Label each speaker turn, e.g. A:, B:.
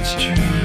A: it's true.